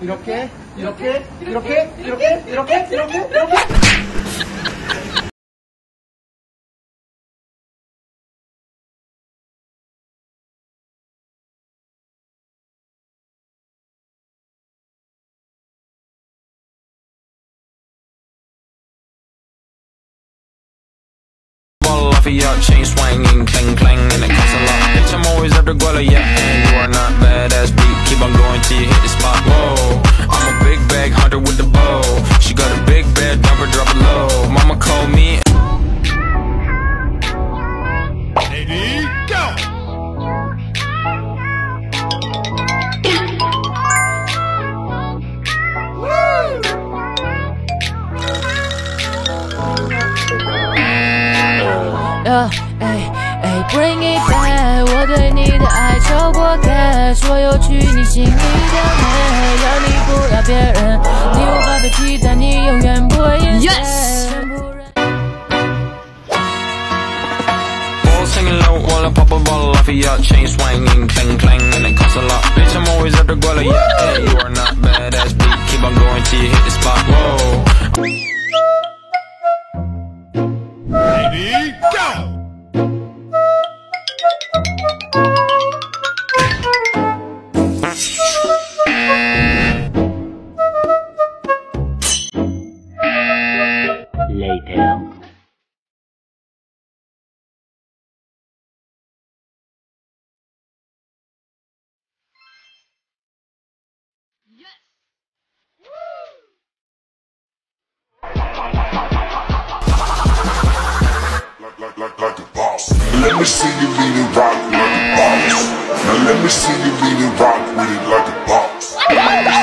이렇게 이렇게 이렇게 이렇게 이렇게 이렇게 이렇게 이 Yeah, 哎哎，Bring it back，我对你的爱超过 cash，我有去你心里的美，要你不要别人，你无法被替代，你永远不会厌倦。全部人 Ball singing low while I pop a ball off of your chain swinging, clang clang, and it costs a lot. Bitch, I'm always after Guala, yeah, and you are not badass beat. Keep on going till you hit the spot. Whoa. Ready, Boss. Let me see you lean and rock like a boss. Now let me see you lean and rock with it like a boss.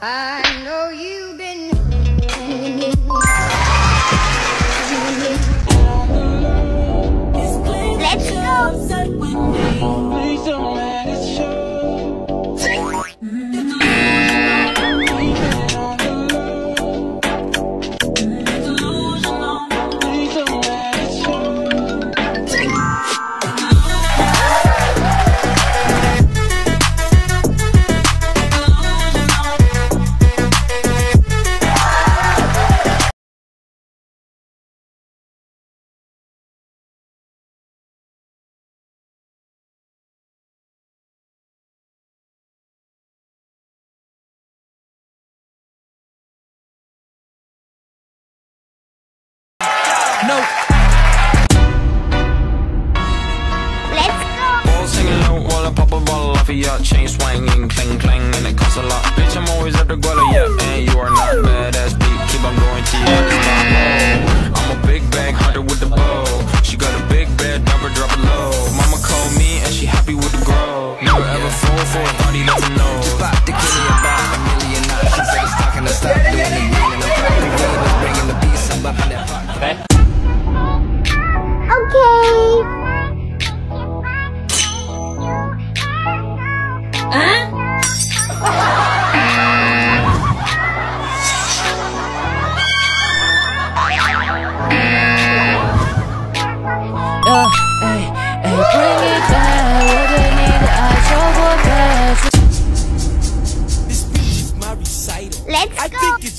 I your chain swinging, clang clang, and it costs a lot. Bitch, I'm always at the Guala, yeah, and you are not badass beat. Keep on going till you I'm a big bag hunter with the bow. She got a big bed, number drop it low. Mama called me and she happy with the grow. Never ever fall for a thought he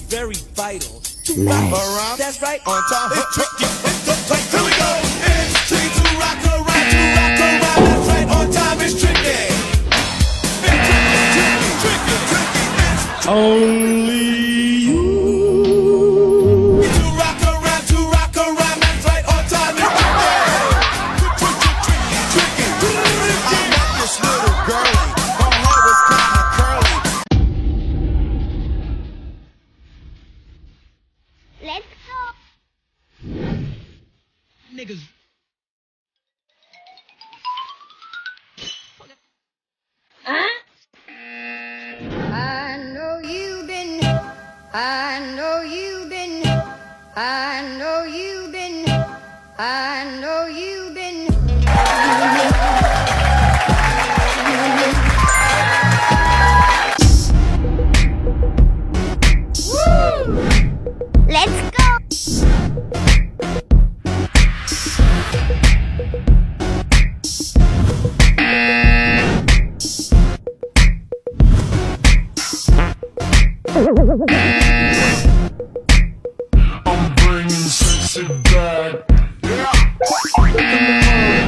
very vital. Nice. That's right. On top. It's tricky. Niggas. I know you've been, I know you've been, I know you've been, I know you've been. Let's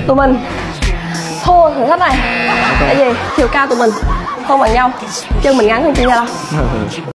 tụi mình. Thua thử thách này. Tại vì chiều cao tụi mình không bằng nhau. Chân mình ngắn hơn chân gia